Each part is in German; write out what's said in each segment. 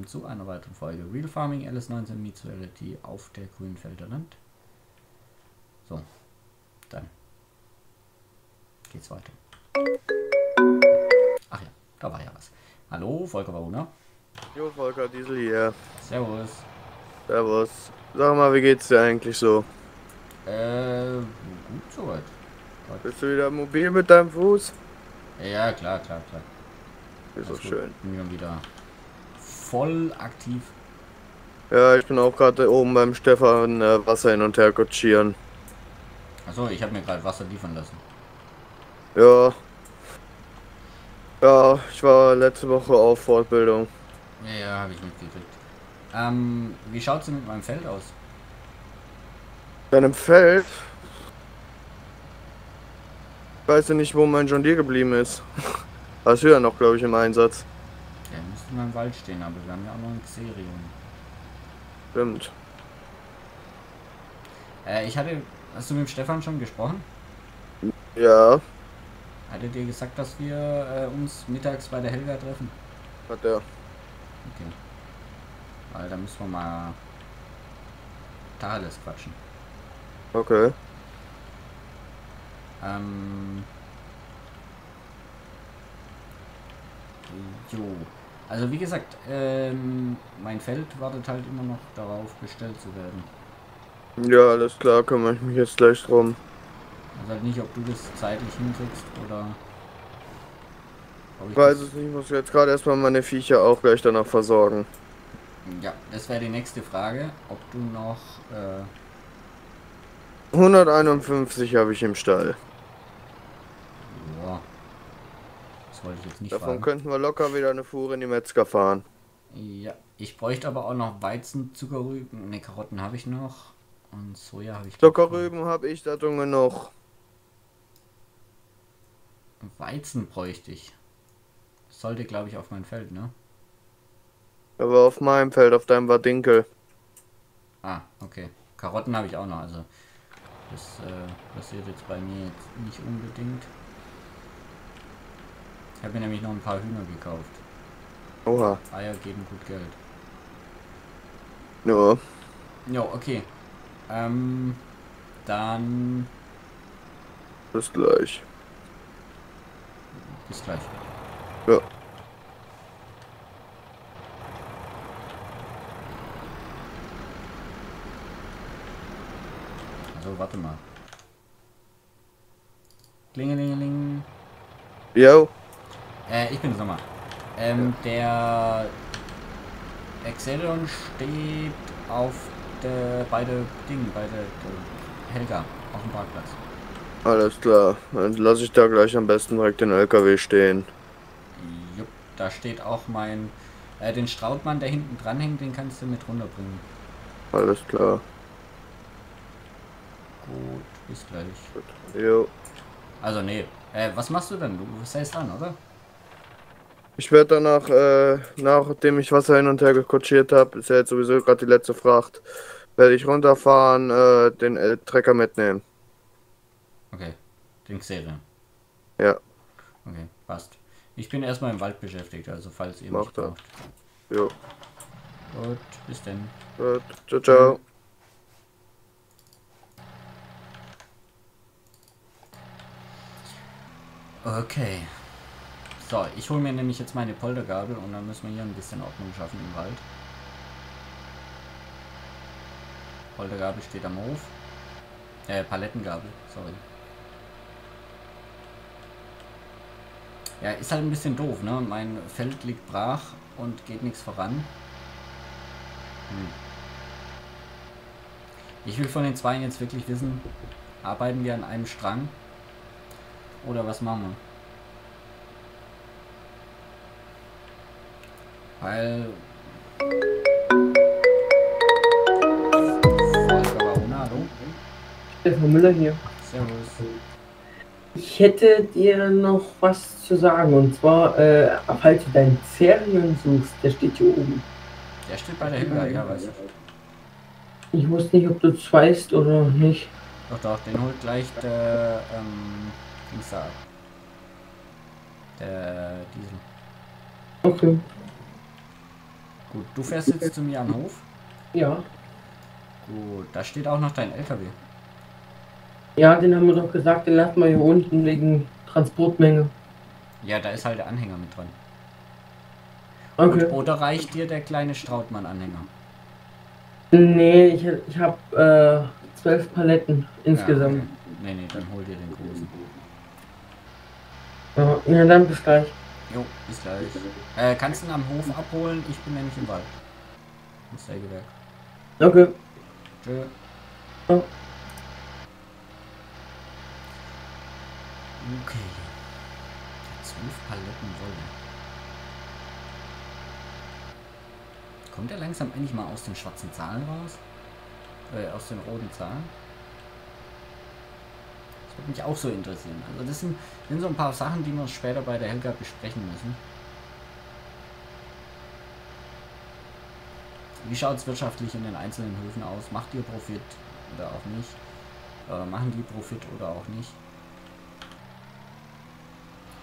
willkommen zu einer weiteren Folge Real Farming LS19 Meets Reality auf der Grünfelder Land. So, dann geht's weiter. Ach ja, da war ja was. Hallo, Volker Baruna. Jo, Volker Diesel hier. Servus. Servus. Sag mal, wie geht's dir eigentlich so? Äh, gut soweit. Bist du wieder mobil mit deinem Fuß? Ja, klar, klar, klar. Ist doch schön. Bin wieder voll aktiv. Ja, ich bin auch gerade oben beim Stefan äh, Wasser hin und her kutschieren. Achso, ich habe mir gerade Wasser liefern lassen. Ja. Ja, ich war letzte Woche auf Fortbildung. Ja, ja, habe ich mitgekriegt. Ähm, wie schaut's denn mit meinem Feld aus? Deinem Feld? Ich weiß ja nicht, wo mein John Deere geblieben ist. Hast du ja noch, glaube ich, im Einsatz. Mal im Wald stehen, aber wir haben ja auch noch ein Xerium. Stimmt. Äh, ich hatte. Hast du mit dem Stefan schon gesprochen? Ja, Hat er dir gesagt, dass wir äh, uns mittags bei der Helga treffen? hat er. Okay. Weil da müssen wir mal Tacheles quatschen. Okay. Ähm. Jo. Also wie gesagt, ähm, mein Feld wartet halt immer noch darauf, bestellt zu werden. Ja, alles klar, kümmere ich mich jetzt gleich drum. Also halt nicht, ob du das zeitlich hinkriegst oder. Ich weiß es nicht, ich muss jetzt gerade erstmal meine Viecher auch gleich danach versorgen. Ja, das wäre die nächste Frage, ob du noch. Äh, 151 habe ich im Stall. ja. Das wollte ich jetzt nicht Davon fragen. könnten wir locker wieder eine Fuhre in die Metzger fahren. Ja, ich bräuchte aber auch noch Weizen, Zuckerrüben. Ne, Karotten habe ich noch. Und Soja habe ich. Zuckerrüben habe ich da drin genug. Weizen bräuchte ich. Sollte, glaube ich, auf mein Feld, ne? Aber auf meinem Feld, auf deinem war Dinkel. Ah, okay. Karotten habe ich auch noch, also. Das äh, passiert jetzt bei mir jetzt nicht unbedingt. Ich habe mir nämlich noch ein paar Hühner gekauft. Oha. Eier geben gut Geld. Ja. Jo, okay. Ähm, dann Bis gleich. bis gleich. Ja. Also, warte mal. Klingelingeling. Jo. Äh, ich bin Sommer. Ähm, der Excellion steht auf der, bei der Ding, bei der, der Helga auf dem Parkplatz. Alles klar. Dann lasse ich da gleich am besten direkt den LKW stehen. Jupp, da steht auch mein, äh, den Strautmann, der hinten dran hängt, den kannst du mit runterbringen. Alles klar. Gut, bis gleich. Jo. Also, nee. Äh, was machst du denn? Du säst an, oder? Ich werde danach, äh, nachdem ich Wasser hin und her gekutschiert habe, ist ja jetzt sowieso gerade die letzte Fracht, werde ich runterfahren, äh, den äh, Trecker mitnehmen. Okay. Den Xerion. Ja. Okay, passt. Ich bin erstmal im Wald beschäftigt, also falls ihr Mach mich das. braucht. Jo. Gut, bis denn. Gut. Ciao, ciao. Okay. So, ich hole mir nämlich jetzt meine Poltergabel und dann müssen wir hier ein bisschen Ordnung schaffen im Wald. Poltergabel steht am Hof. Äh, Palettengabel, sorry. Ja, ist halt ein bisschen doof, ne? Mein Feld liegt brach und geht nichts voran. Hm. Ich will von den zwei jetzt wirklich wissen, arbeiten wir an einem Strang? Oder was machen wir? Weil. Stefan Müller hier. Servus. Ich hätte dir noch was zu sagen. Und zwar, äh, falls du deinen Zerion suchst, der steht hier oben. Der steht bei der Hilda, ja, weiß ich. Ich wusste nicht, ob du es weißt oder nicht. Doch, doch, den holt gleich der, ähm, Dings da. Der Diesel. Okay. Gut, du fährst jetzt zu mir am Hof. Ja. Gut, da steht auch noch dein LKW. Ja, den haben wir doch gesagt, den lassen wir hier unten wegen Transportmenge. Ja, da ist halt der Anhänger mit dran. Okay. Und, oder reicht dir der kleine Strautmann-Anhänger? Nee, ich, ich habe äh, zwölf Paletten insgesamt. Ja, okay. Nee, nee, dann hol dir den großen. Ja, ja, dann bis gleich. Jo, bis gleich. Äh, kannst du ihn am Hof abholen? Ich bin nämlich im Wald. Im Sägewerk. Okay. Tschö. Okay. Zwölf Paletten Wolle. Kommt er langsam eigentlich mal aus den schwarzen Zahlen raus? Äh, aus den roten Zahlen? Würde mich auch so interessieren. Also das sind, sind so ein paar Sachen, die wir später bei der Helga besprechen müssen. Wie schaut es wirtschaftlich in den einzelnen Höfen aus? Macht ihr Profit oder auch nicht? Oder machen die Profit oder auch nicht?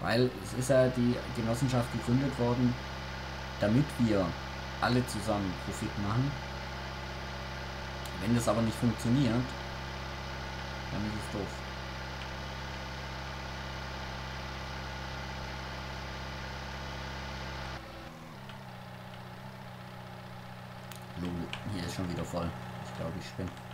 Weil es ist ja die Genossenschaft gegründet worden, damit wir alle zusammen Profit machen. Wenn das aber nicht funktioniert, dann ist es doof. Hier ist schon wieder voll. Ich glaube, ich spinne.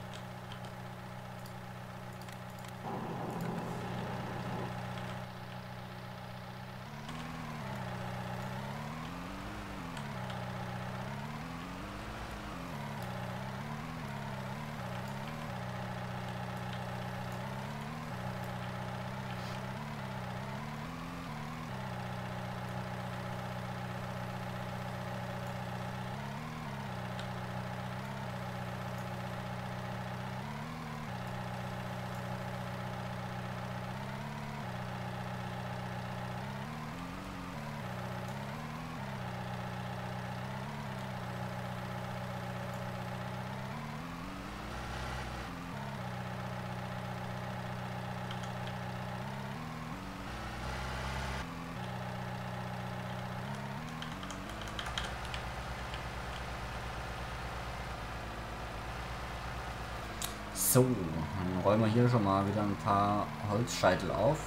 So, dann räumen wir hier schon mal wieder ein paar Holzscheitel auf.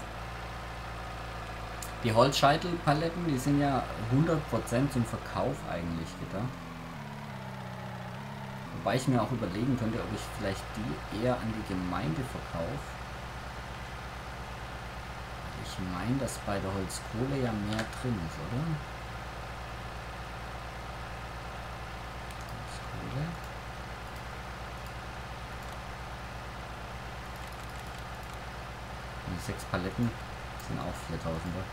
Die Holzscheitelpaletten, die sind ja 100% zum Verkauf eigentlich gedacht. Wobei ich mir auch überlegen könnte, ob ich vielleicht die eher an die Gemeinde verkaufe. Ich meine, dass bei der Holzkohle ja mehr drin ist, oder? Holzkohle. Die sechs Paletten sind auch 4000er.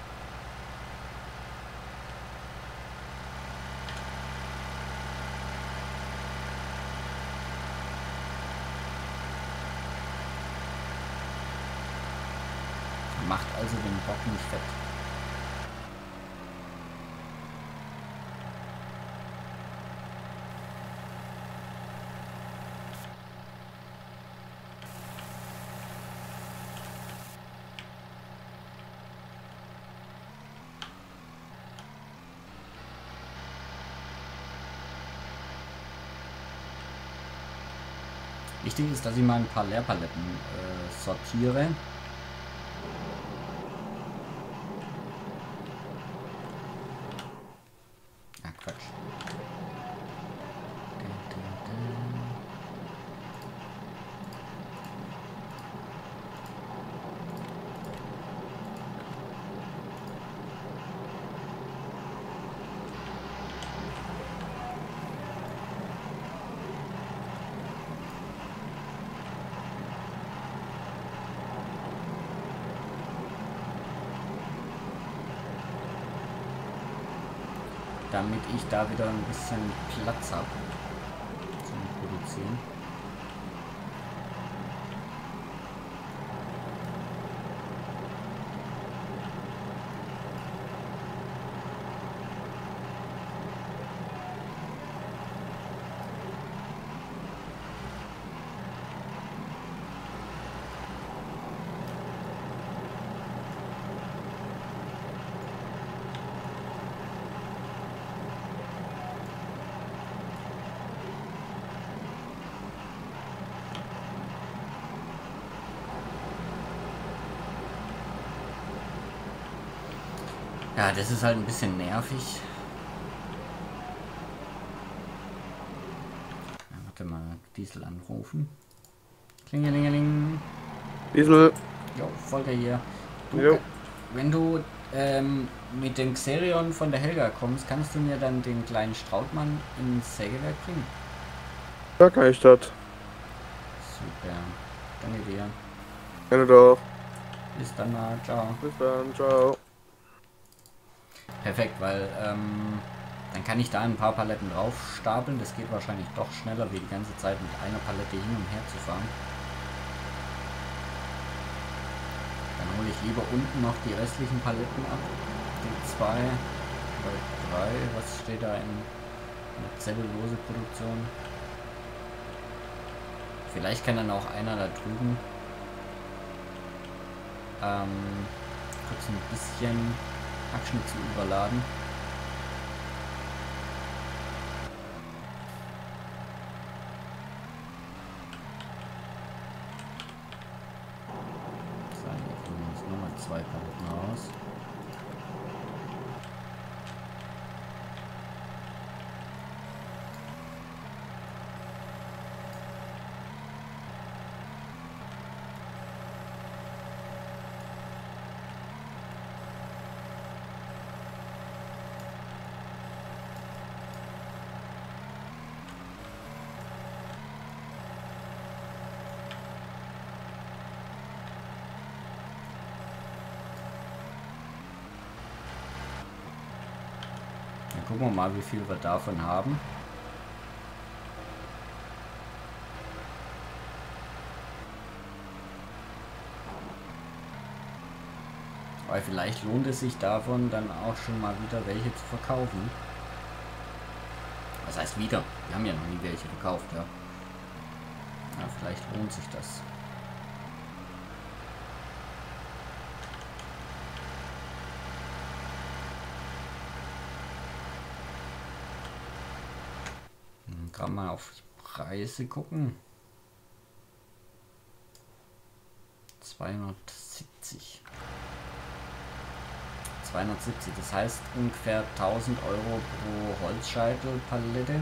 Macht also den Bock nicht fett. Wichtig ist, dass ich mal ein paar Leerpaletten äh, sortiere. Damit ich da wieder ein bisschen Platz habe zum Produzieren. Ja, das ist halt ein bisschen nervig. Warte mal, Diesel anrufen. Klingelingeling. Diesel. Jo, Volker hier. Du, Jo. Wenn du ähm, mit dem Xerion von der Helga kommst, kannst du mir dann den kleinen Strautmann ins Sägewerk bringen? Da kann ich das. Super. Danke dir. Gerne doch. Bis dann mal. Ciao. Bis dann. Ciao. Perfekt, weil ähm, dann kann ich da ein paar Paletten drauf stapeln. Das geht wahrscheinlich doch schneller, wie die ganze Zeit mit einer Palette hin und her zu fahren. Dann hole ich lieber unten noch die restlichen Paletten ab. Die zwei oder drei. Was steht da in, in der zellulose Produktion? Vielleicht kann dann auch einer da drüben ähm, kurz ein bisschen Hackschnitzel überladen. So, hier kommen jetzt nochmal zwei Paletten raus. Dann gucken wir mal, wie viel wir davon haben. Weil vielleicht lohnt es sich davon dann auch schon mal wieder welche zu verkaufen. Was heißt wieder? Wir haben ja noch nie welche verkauft, ja. Ja, vielleicht lohnt sich das. Gerade mal auf die Preise gucken. 270. 270, das heißt ungefähr 1000 Euro pro Holzscheitel-Palette.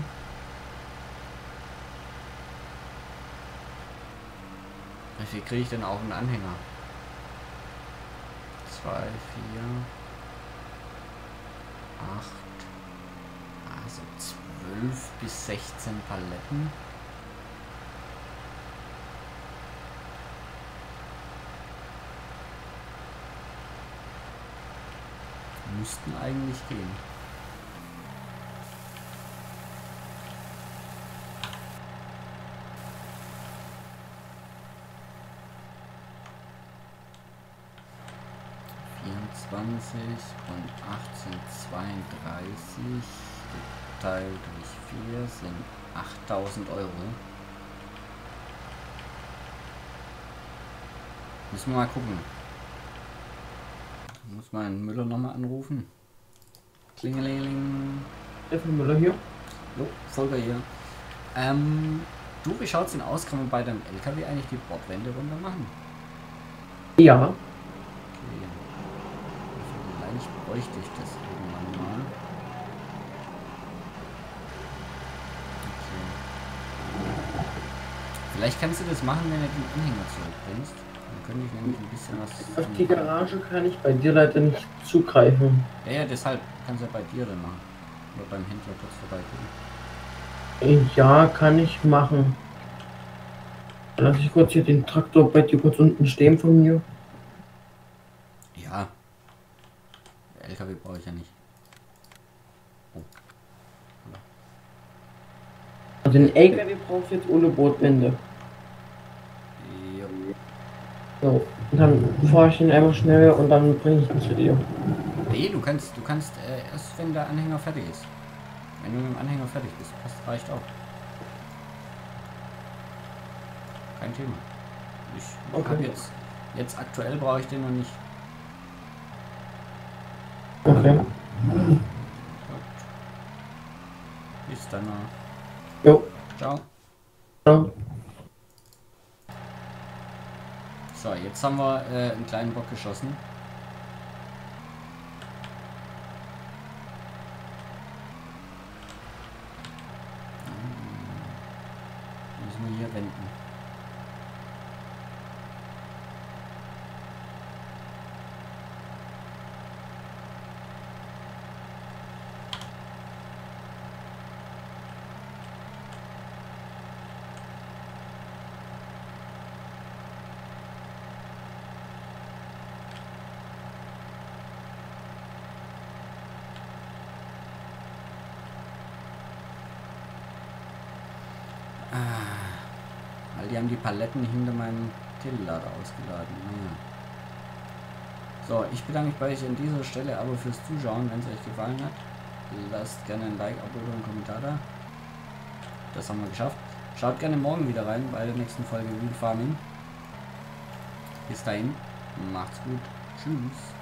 Wie viel kriege ich denn auf einen Anhänger? 2, 4, 8, also 12 bis 16 Paletten. Müssten eigentlich gehen. Vierundzwanzig und achtzehn geteilt durch vier sind 8000 Euro. Müssen wir mal gucken. Muss man den Müller nochmal anrufen. Klingeling. Steffen Müller hier. Jo, Volker hier. Ähm, du, wie schaut's denn aus? Kann man bei deinem LKW eigentlich die Bordwände runter machen? Ja. Okay. Vielleicht bräuchte ich das irgendwann mal. Okay. Vielleicht kannst du das machen, wenn du den Anhänger zurückbringst. Dann könnte ich nämlich ein bisschen was. Auf die Garage kann ich bei dir leider nicht zugreifen. Ja, ja, deshalb kannst du ja bei dir dann machen. Oder beim Händler kurz vorbeigucken. Ja, kann ich machen. Lass ich kurz hier den Traktor bei dir kurz unten stehen von mir. Ja. LKW brauche ich ja nicht. Also den LKW brauchst du jetzt ohne Bordwände. So, dann fahre ich ihn einfach schnell und dann bringe ich ihn zu dir. Nee, du kannst, du kannst äh, erst, wenn der Anhänger fertig ist. Wenn du mit dem Anhänger fertig bist, das reicht auch. Kein Thema. Ich Okay. hab jetzt, jetzt aktuell brauche ich den noch nicht. Okay. Gut. Bis dann. Jo. Ciao. Ja. So, jetzt haben wir äh, einen kleinen Bock geschossen. wir hier wenden. Weil die haben die Paletten hinter meinem Tilllader ausgeladen. Naja. So, ich bedanke mich bei euch an dieser Stelle aber fürs Zuschauen. Wenn es euch gefallen hat, lasst gerne ein Like, Abo oder einen Kommentar da. Das haben wir geschafft. Schaut gerne morgen wieder rein bei der nächsten Folge Wheel Farming. Bis dahin, macht's gut. Tschüss.